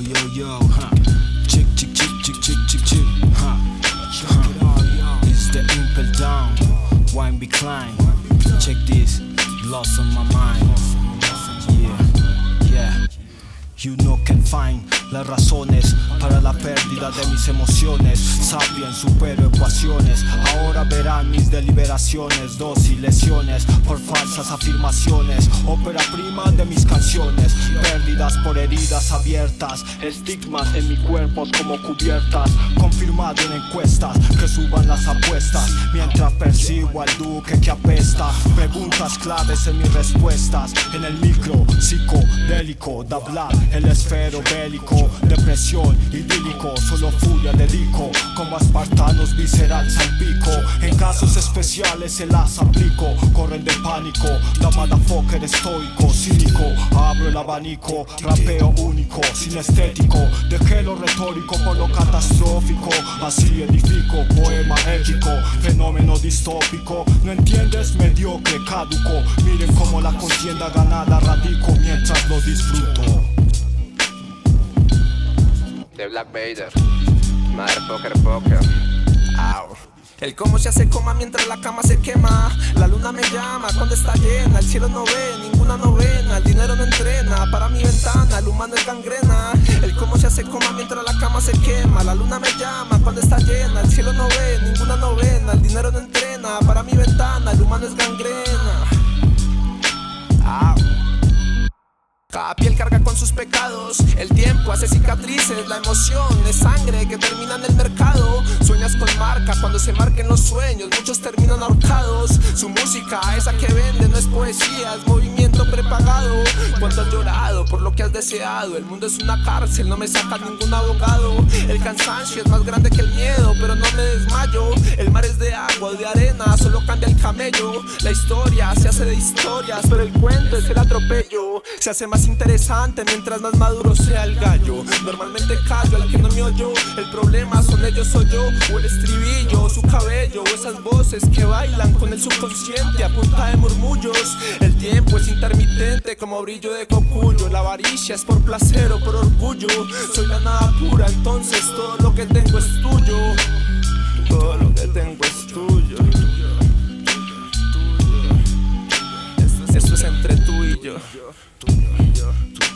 yo, yo, yo, huh. Chick, chick, chick, chick, chick, chick, chick, huh. huh. It's the Impel Down, Wine Becline. Check this, lost on my mind. You know can find las razones para la pérdida de mis emociones. Sapien, supero ecuaciones. Ahora verán mis deliberaciones, dosis, lesiones por falsas afirmaciones. Ópera prima de mis canciones. Pérdidas por heridas abiertas. Estigmas en mi cuerpo como cubiertas. Confirmado en encuestas que suban las apuestas. Mientras percibo al duque que apesta. Preguntas claves en mis respuestas. En el micro, psicodélico, de hablar el esfero bélico, depresión, idílico, solo furia dedico, como espartanos visceral salpico, en casos especiales se las aplico, corren de pánico, la motherfucker estoico, cínico, abro el abanico, rapeo único, sinestético, dejé lo retórico por lo catastrófico, así edifico, poema épico, fenómeno distópico, no entiendes, mediocre, caduco, miren como la contienda ganada radico mientras lo disfruto Black Vader. Motherfucker poker. Ow. El cómo se hace coma mientras la cama se quema. La luna me llama cuando está llena. El cielo no ve, ninguna novena. El dinero no entrena para mi ventana. El humano es gangrena. El cómo se hace coma mientras la cama se quema. La luna me llama cuando está llena. El cielo no ve, ninguna novena. El dinero no entrena para mi ventana. El humano es gangrena. Cada piel carga con sus pecados. El tiempo hace cicatrices. La emoción es sangre que termina en el mercado. Sueñas con marca cuando se marquen los sueños. Muchos terminan ahorcados. Su música, esa que vende, no es poesía, es movimiento prepagado. Cuando has llorado por lo que has deseado. El mundo es una cárcel, no me saca ningún abogado. El cansancio es más grande que el miedo, pero no me desmayo. De arena, solo cambia el camello. La historia se hace de historias, pero el cuento es el atropello. Se hace más interesante mientras más maduro sea el gallo. Normalmente callo al que no me oyó. El problema son ellos o yo, o el estribillo, o su cabello, o esas voces que bailan con el subconsciente a punta de murmullos. El tiempo es intermitente como brillo de cocuyo. La avaricia es por placer o por orgullo. Soy la nada pura, entonces todo lo que tengo es tuyo. yeah.